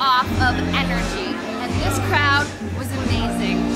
off of energy. And this crowd was amazing.